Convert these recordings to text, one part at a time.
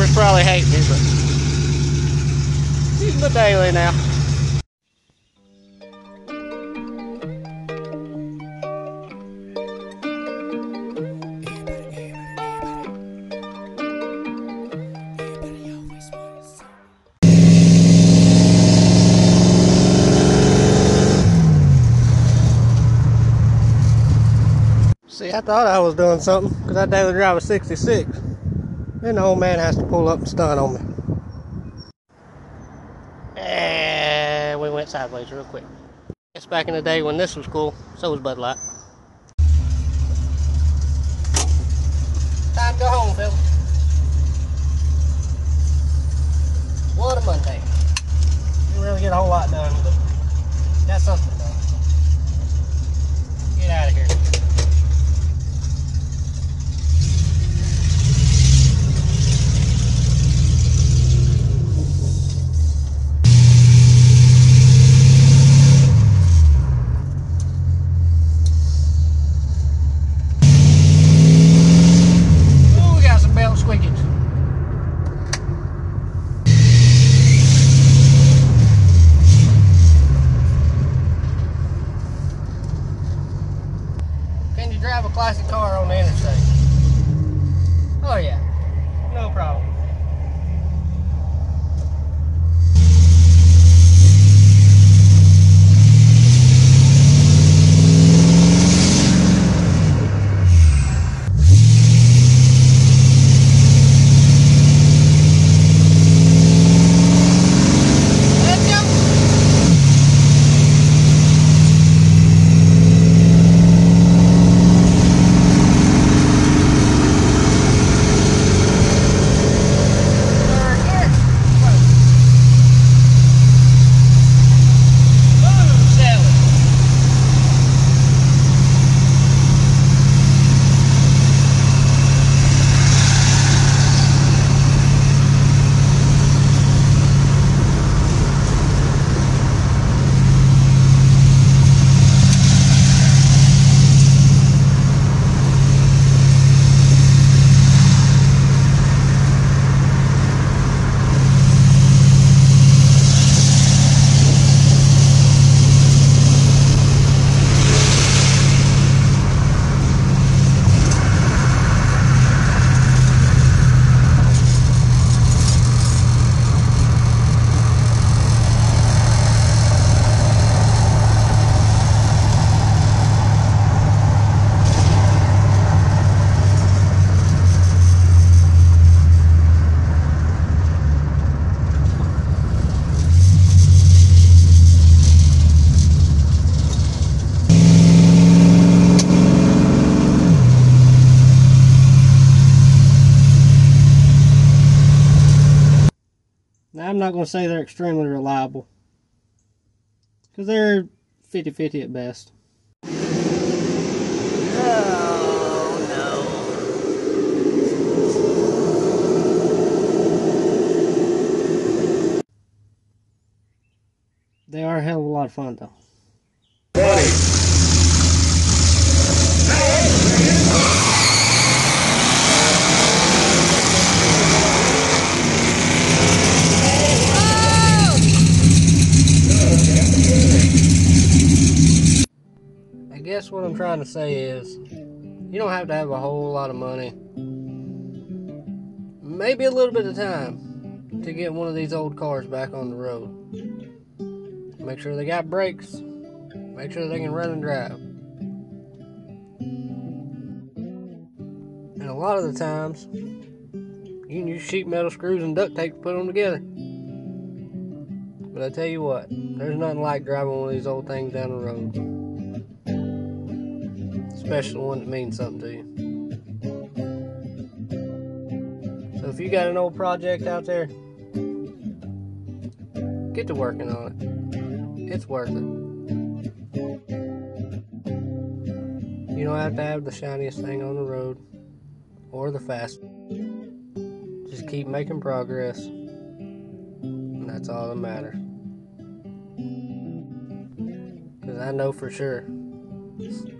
neighbors probably hate me, but he's my daily now. See, I thought I was doing something because I daily drive a 66. Then the old man has to pull up and stun on me. And we went sideways real quick. It's back in the day when this was cool, so was Bud Light. Time to go home, Phil. What a Monday. Didn't really get a whole lot done, but got something done. Get out of here. Ooh, we got some belt squeakage. You drive a classic car on the interstate? Oh yeah, no problem. Let's go. Now, I'm not going to say they're extremely reliable because they're 50 50 at best. Oh, they are a hell of a lot of fun, though. I guess what I'm trying to say is you don't have to have a whole lot of money, maybe a little bit of time to get one of these old cars back on the road. Make sure they got brakes, make sure they can run and drive. And a lot of the times, you can use sheet metal screws and duct tape to put them together. But I tell you what, there's nothing like driving one of these old things down the road especially one that means something to you. So if you got an old project out there, get to working on it. It's worth it. You don't have to have the shiniest thing on the road or the fastest. Just keep making progress. And that's all that matters. Because I know for sure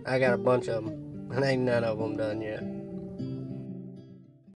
I got a bunch of them, and ain't none of them done yet.